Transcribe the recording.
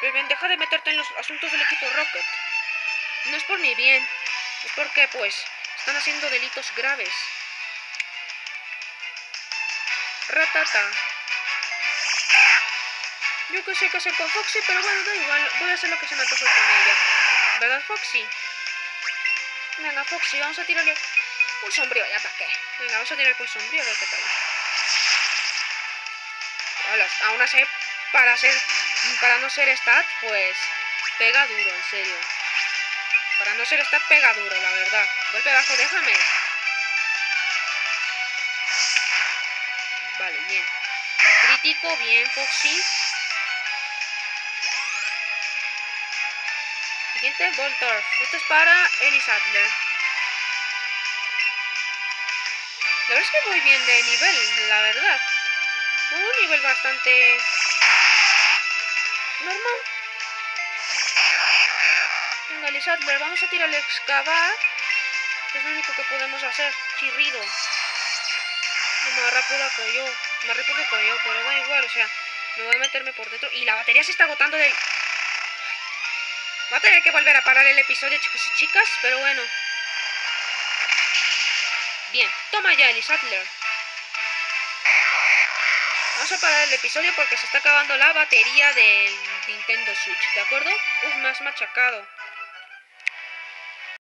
Deja de meterte en los asuntos del equipo Rocket. No es por mi bien. Es porque, pues, están haciendo delitos graves. Ratata. Yo que sé qué hacer con Foxy, pero bueno, da igual. Voy a hacer lo que se me antoje con ella. ¿Verdad, Foxy? Venga, Foxy, vamos a tirarle un sombrío. ¿Ya para qué? Venga, vamos a tirar el sombrío a ver qué tal. Aún así, para ser... Para no ser stat, pues... Pega duro, en serio. Para no ser stat, pega duro, la verdad. Golpe bajo, déjame. Vale, bien. Crítico, bien, Foxy. Siguiente, Voltorf. Esto es para Ellis Adler. La verdad es que voy bien de nivel, la verdad. Un nivel bastante... Normal. Venga, Adler, vamos a tirarle excavar. Que es lo único que podemos hacer. Chirrido. más rápido que yo. Más rápido que yo, pero da igual, o sea, me voy a meterme por dentro. Y la batería se está agotando del... Va a tener que volver a parar el episodio, chicos y chicas, pero bueno. Bien, toma ya, Ellis Adler. Vamos a parar el episodio porque se está acabando la batería del Nintendo Switch, ¿de acuerdo? Uf, más machacado.